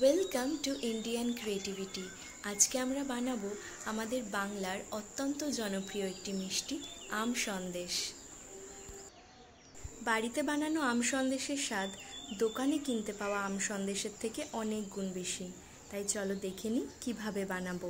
Welcome to Indian creativity আজকে আমরা বানাবো আমাদের বাংলার অত্যন্ত জনপ্রিয় একটি মিষ্টি, আম সন্দেশ। বাড়িতে বানানো আম সন্দেশের স্বাদ, দোকানে কিনতে পাওয়া আম সন্দেশের থেকে অনেক গুণ বেশি। তাই চলো দেখে নিই কীভাবে বানাবো।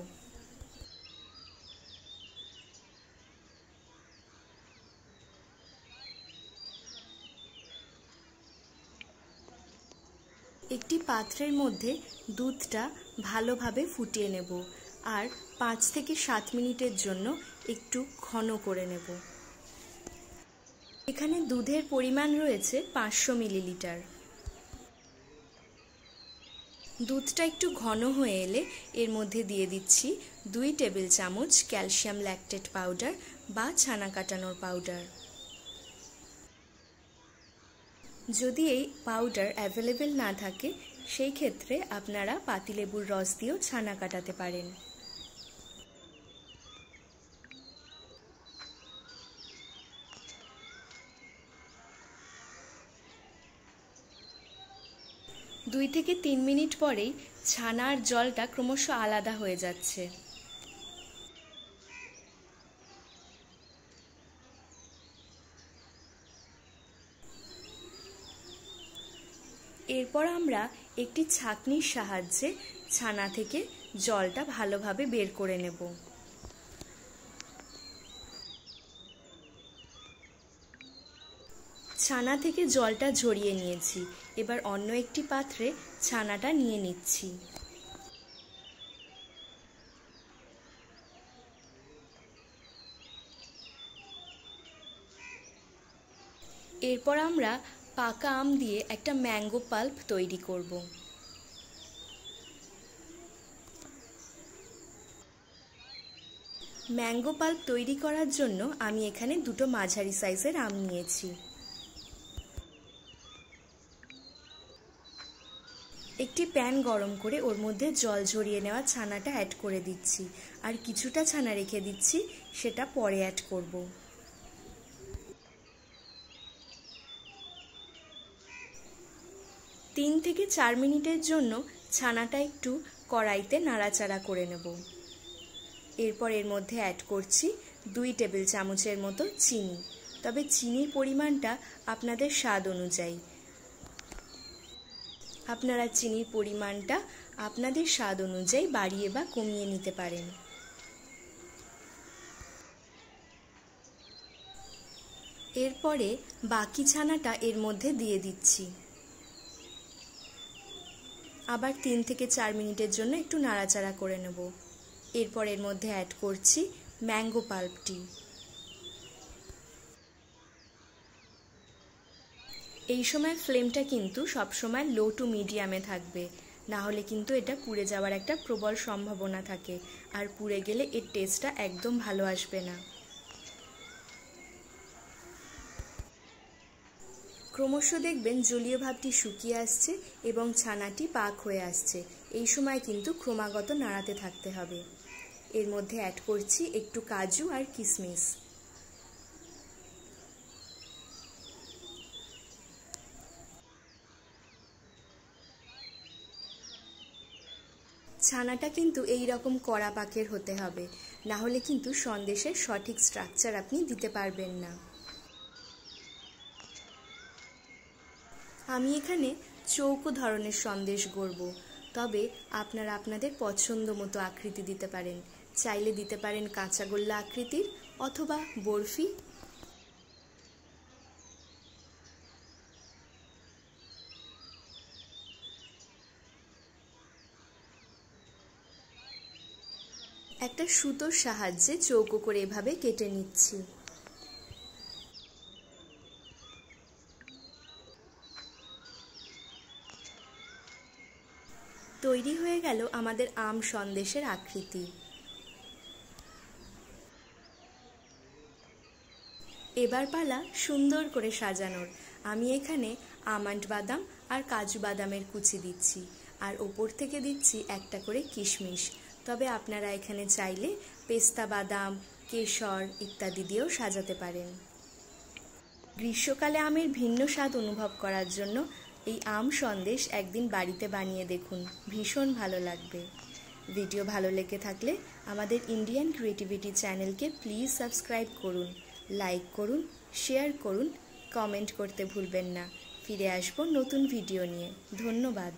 একটি পাত্রের মধ্যে দুধটা ভালোভাবে ফুটিয়ে নেব আর পাঁচ থেকে সাত মিনিটের জন্য একটু ঘন করে নেব। এখানে দুধের পরিমাণ রয়েছে পাঁচশো মিলিলিটার। দুধটা একটু ঘন হয়ে এলে এর মধ্যে দিয়ে দিচ্ছি দুই টেবিল চামচ ক্যালসিয়াম ল্যাকটেট পাউডার বা ছানা কাটানোর পাউডার। যদি এই পাউডার অ্যাভেলেবেল না থাকে, সেই ক্ষেত্রে আপনারা পাতিলেবুর রস দিয়েও ছানা কাটাতে পারেন। দুই থেকে তিন মিনিট পরেই ছানার জলটা ক্রমশ আলাদা হয়ে যাচ্ছে। এরপর আমরা একটি ছাঁকনির সাহায্যে ছানা থেকে জলটা ভালোভাবে বের করে নেব। ছানা থেকে জলটা ঝরিয়ে নিয়েছি। এবার অন্য একটি পাত্রে ছানাটা নিয়ে নিচ্ছি। এরপর আমরা পাকা আম দিয়ে একটা ম্যাঙ্গো পাল্প তৈরি করব। ম্যাঙ্গো পাল্প তৈরি করার জন্য আমি এখানে দুটো মাঝারি সাইজের আম নিয়েছি। একটি প্যান গরম করে ওর মধ্যে জল ঝরিয়ে নেওয়া ছানাটা অ্যাড করে দিচ্ছি। আর কিছুটা ছানা রেখে দিচ্ছি, সেটা পরে অ্যাড করব। তিন থেকে চার মিনিটের জন্য ছানাটা একটু কড়াইতে নাড়াচাড়া করে নেব। এরপর এর মধ্যে অ্যাড করছি দুই টেবিল চামচের মতো চিনি। তবে চিনির পরিমাণটা আপনাদের স্বাদ অনুযায়ী। আপনারা চিনির পরিমাণটা আপনাদের স্বাদ অনুযায়ী বাড়িয়ে বা কমিয়ে নিতে পারেন। এরপরে বাকি ছানাটা এর মধ্যে দিয়ে দিচ্ছি। আবার তিন থেকে চার মিনিটের জন্য একটু নাড়াচাড়া করে নেব। এরপর এর মধ্যে অ্যাড করছি ম্যাঙ্গো পাল্পটি এই সময় ফ্লেমটা কিন্তু সবসময় লো টু মিডিয়ামে থাকবে। না হলে কিন্তু এটা পুড়ে যাওয়ার একটা প্রবল সম্ভাবনা থাকে। আর পুড়ে গেলে এর টেস্টটা একদম ভালো আসবে না। ক্রমশ দেখবেন জলীয় ভাবটি শুকিয়ে আসছে এবং ছানাটি পাক হয়ে আসছে। এই সময় কিন্তু ক্রমাগত নাড়াতে থাকতে হবে। এর মধ্যে অ্যাড করছি একটু কাজু আর কিশমিশ ছানাটা কিন্তু এই রকম কড়া পাকের হতে হবে। না হলে কিন্তু সন্দেশের সঠিক স্ট্রাকচার আপনি দিতে পারবেন না। আমি এখানে চৌকো ধরনের সন্দেশ গড়ব। তবে আপনারা আপনাদের পছন্দ মতো আকৃতি দিতে পারেন। চাইলে দিতে পারেন কাঁচাগোল্লা আকৃতির অথবা বরফি। একটা সুতোর সাহায্যে চৌকো করে এভাবে কেটে নিচ্ছি। তৈরি হয়ে গেল আমাদের আম সন্দেশের আকৃতি। এবার পালা সুন্দর করে সাজানোর। আমি এখানে আমন্ড বাদাম আর কাজু বাদামের কুচি দিচ্ছি। আর ওপর থেকে দিচ্ছি একটা করে কিশমিশ। তবে আপনারা এখানে চাইলে পেস্তা বাদাম, কেশর ইত্যাদি দিয়েও সাজাতে পারেন। গ্রীষ্মকালে আমের ভিন্ন স্বাদ অনুভব করার জন্য এই আম সন্দেশ একদিন বাড়িতে বানিয়ে দেখুন, ভীষণ ভালো লাগবে। ভিডিও ভালো লেগে থাকলে আমাদের ইন্ডিয়ান ক্রিয়েটিভিটি চ্যানেলকে প্লিজ সাবস্ক্রাইব করুন লাইক করুন শেয়ার করুন কমেন্ট করতে ভুলবেন না। ফিরে আসব নতুন ভিডিও নিয়ে। ধন্যবাদ।